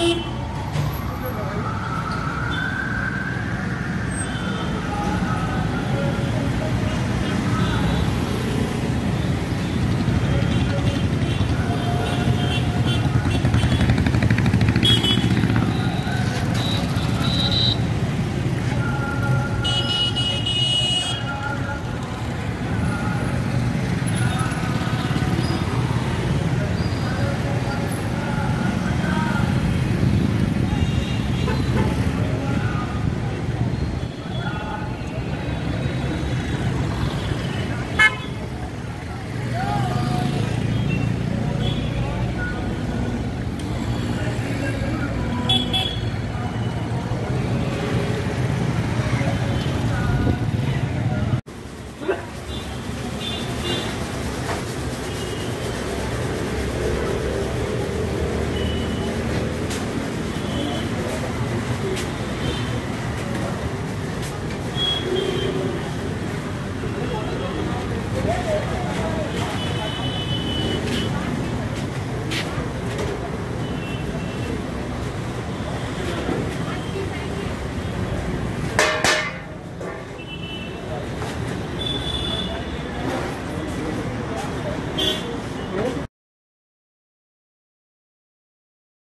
keep